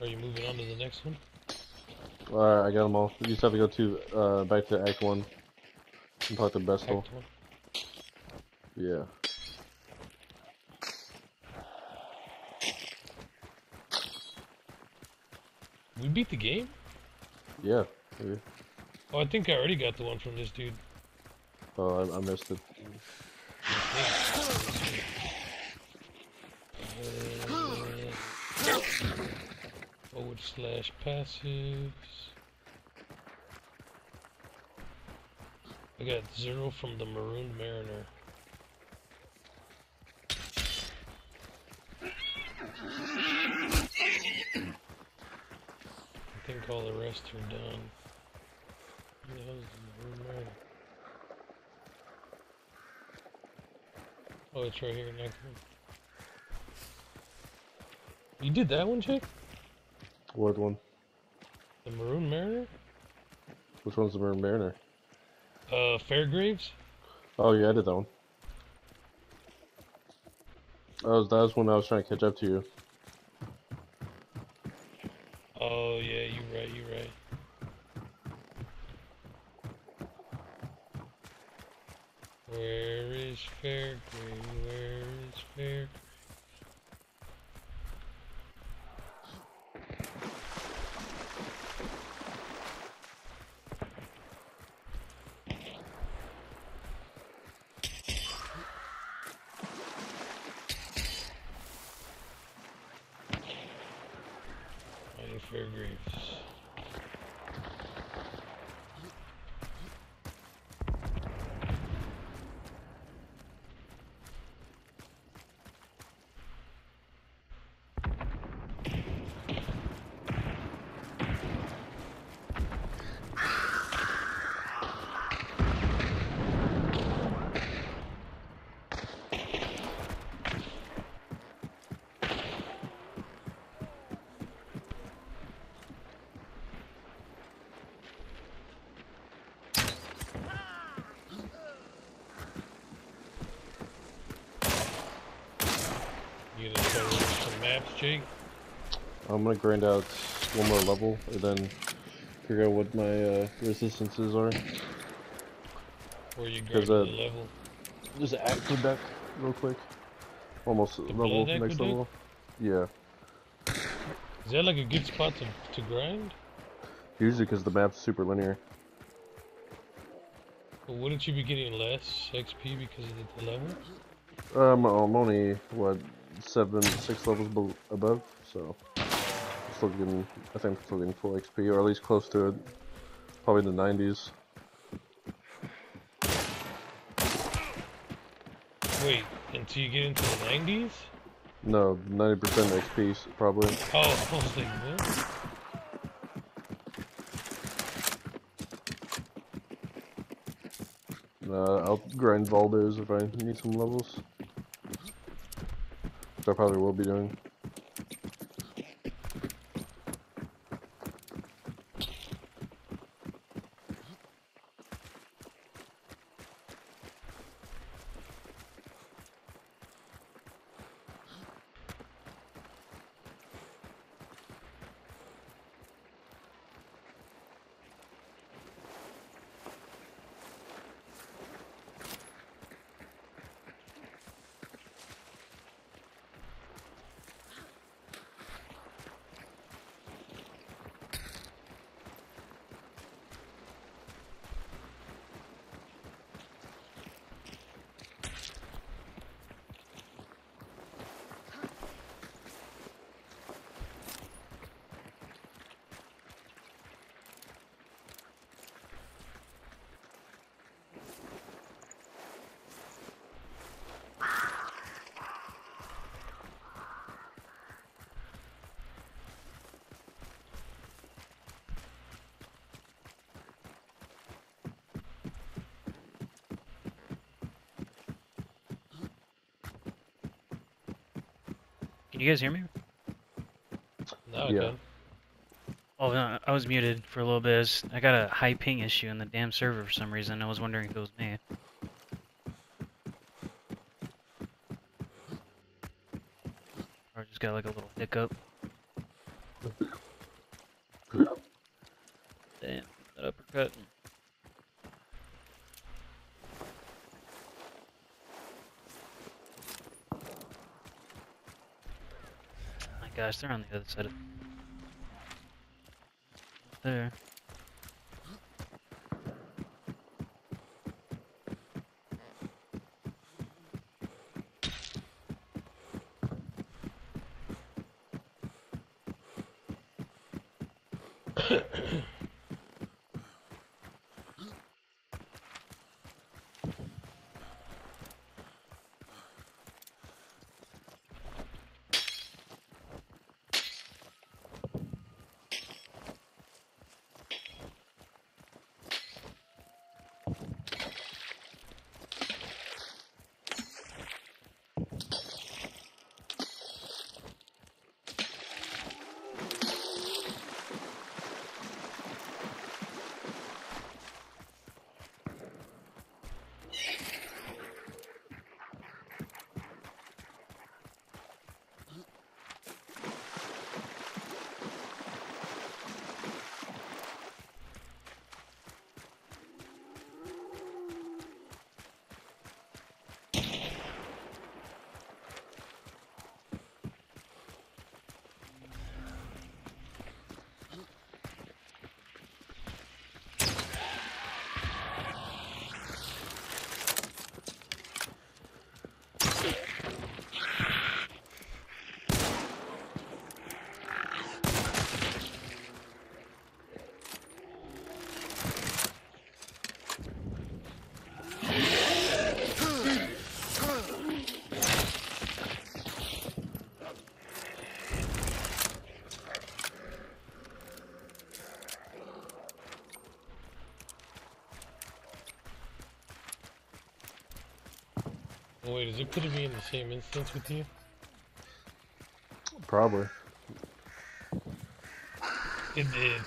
Are you moving on to the next one? Alright, I got them all. You just have to go to, uh, back to Act 1. And talk to Bestel. One. Yeah. We beat the game? Yeah. yeah. Oh, I think I already got the one from this dude. Oh, I, I missed it. Slash passives. I got zero from the Maroon Mariner. I think all the rest are done. Who the hell is the Maroon Mariner? Oh, it's right here next one. You did that one, Jake? What one? The Maroon Mariner? Which one's the Maroon Mariner? Uh, Fairgraves? Oh, yeah, I did that one. That was, that was when I was trying to catch up to you. Oh, yeah, you're right, you're right. Where is Fairgrave? Where is Fair? Mighty Fairgraves. You gonna show us some maps, Jake? I'm gonna grind out one more level and then figure out what my uh, resistances are. Where you grab uh, the level? Just aqueduct real quick. Almost level, next level. Yeah. Is that like a good spot to, to grind? Usually because the map's super linear. But wouldn't you be getting less XP because of the, the level? Um, I'm only, what, seven, six levels above, so... I'm still getting, I think I'm still getting full XP, or at least close to it. Probably in the 90s. Wait, until you get into the 90s? No, 90% XP, probably. Oh, I was like, what? Uh, I'll grind Valdos if I need some levels. I probably will be doing. Can you guys hear me? Now I Yeah. can. Oh, no, I was muted for a little bit. I was- I got a high ping issue in the damn server for some reason. I was wondering if it was me. Or just got like a little hiccup. Damn, that uppercut. Gosh, they're on the other side of there. Oh, wait, is it putting me in the same instance with you? Probably. It did.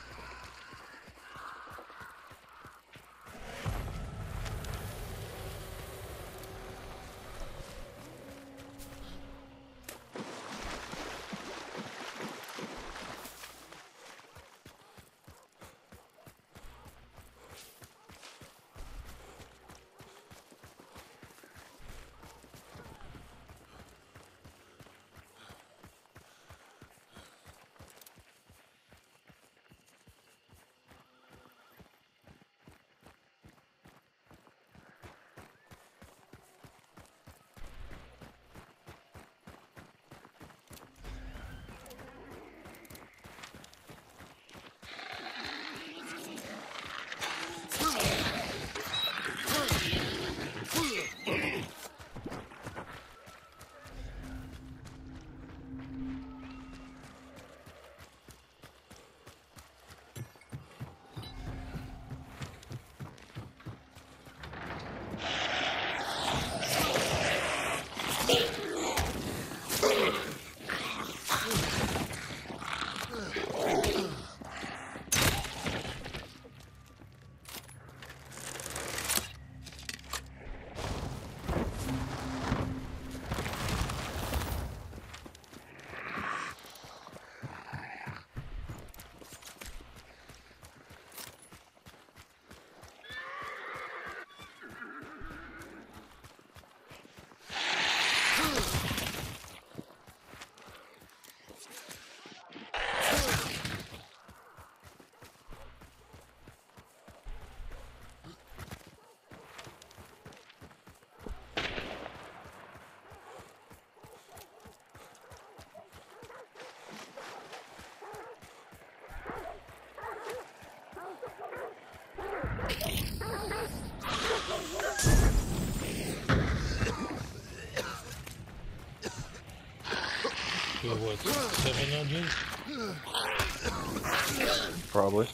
What, 700? Probably.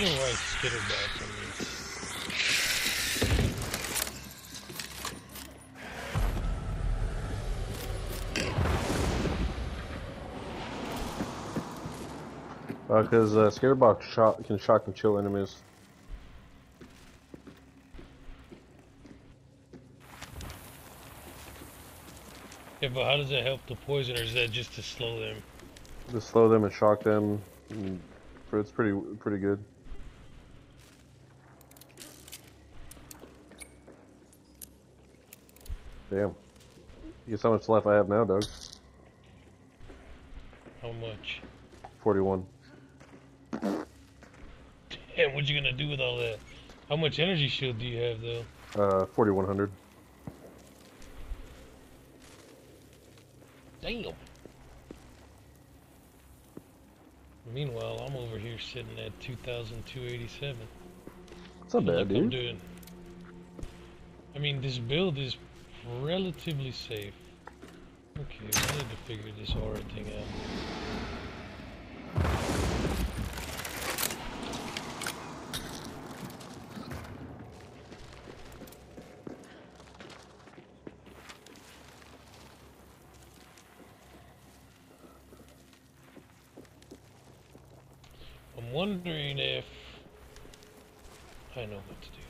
Wonder why it's skitterbots on this. Because uh, Skitterbots shot can shock and chill enemies. Yeah, but how does that help the poison, or is that just to slow them? Just slow them and shock them. And it's pretty pretty good. Damn. Guess how much life I have now, Doug? How much? 41. Damn, what you gonna do with all that? How much energy shield do you have, though? Uh, 4100. Damn. Meanwhile, I'm over here sitting at 2,287. It's not bad, dude. doing. I mean, this build is relatively safe. Okay, I need to figure this aura thing out. I'm wondering if I know what to do.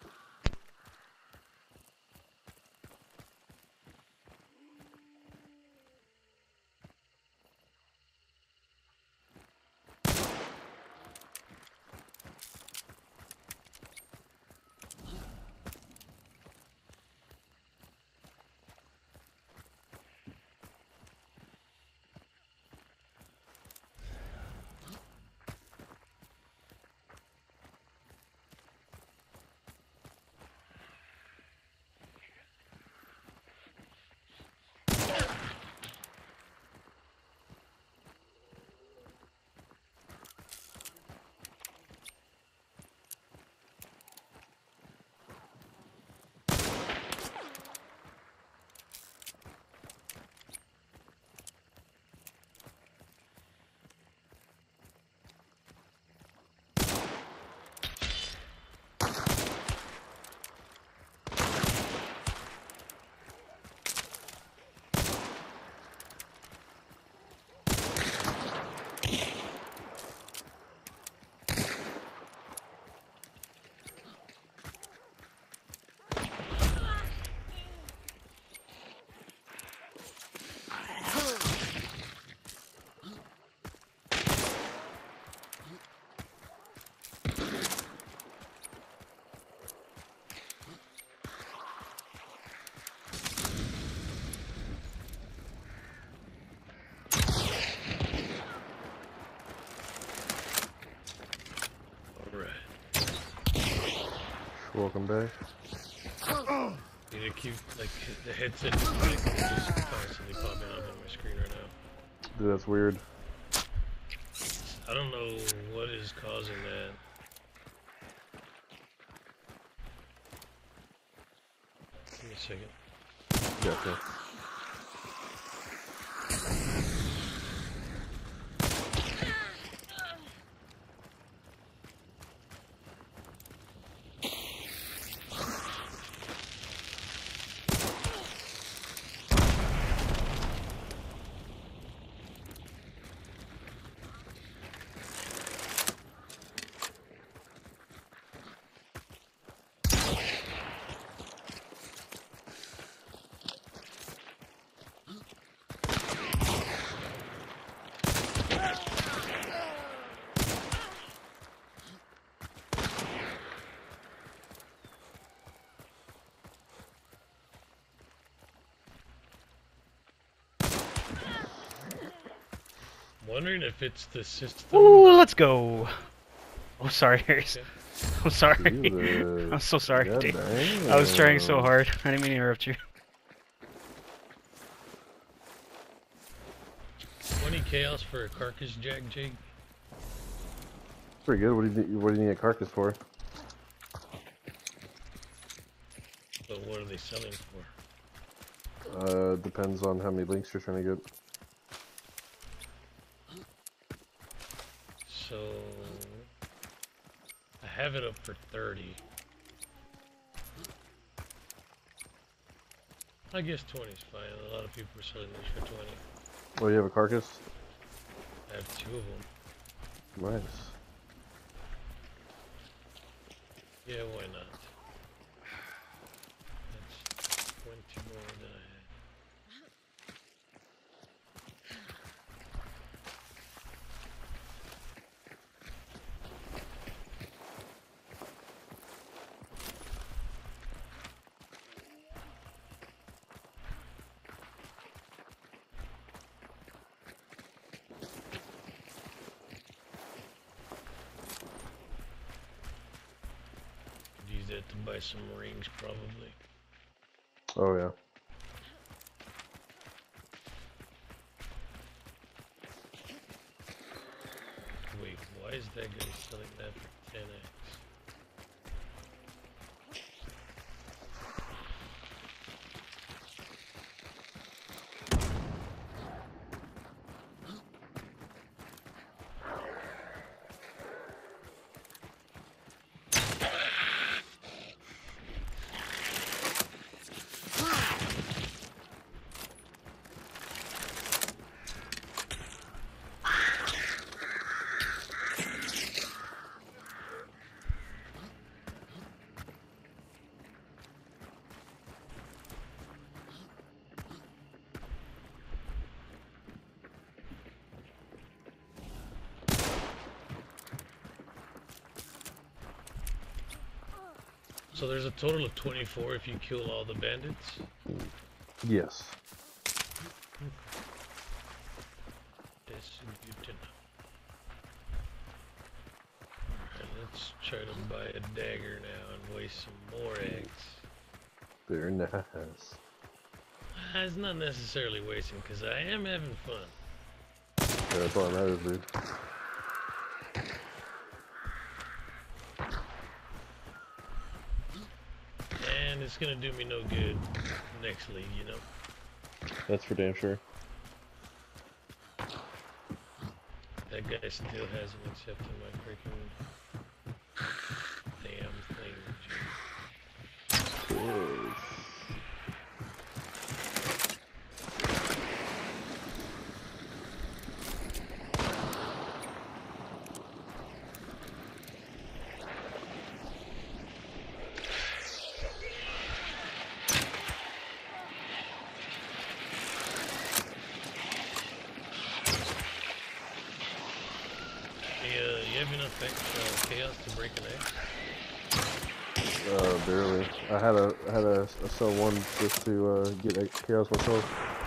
Welcome back. You know, keep like the headset is like just constantly popping up on my screen right now. Dude, that's weird. I don't know what is causing that. Give me a second. Gotcha. Wondering if it's the system. Ooh, let's go. Oh, sorry, Harris. Okay. I'm sorry. Jesus. I'm so sorry, God dude. I was trying so hard. I didn't mean to interrupt you. 20 chaos for a carcass jack, Jake. Pretty good. What do you need, what do you need a carcass for? But what are they selling for? Uh, depends on how many links you're trying to get. So I have it up for 30. I guess 20 is fine. A lot of people are selling these for 20. Oh, you have a carcass? I have two of them. Nice. Yeah, why not? That's 20 more than I had. Could use that to buy some rings, probably. Oh, yeah. Wait, why is that guy selling that for 10x? So there's a total of 24 if you kill all the bandits. Yes. That's good to. Alright, let's try to buy a dagger now and waste some more eggs. Very nice. Ah, It's not necessarily wasting because I am having fun. Yeah, that's all that matters, dude. And it's gonna do me no good next league, you know? That's for damn sure. That guy still hasn't accepted my freaking damn thing. Hey, uh, you have enough uh, chaos to break an Uh. I had a I had a, a sell one just to uh, get a chaos myself.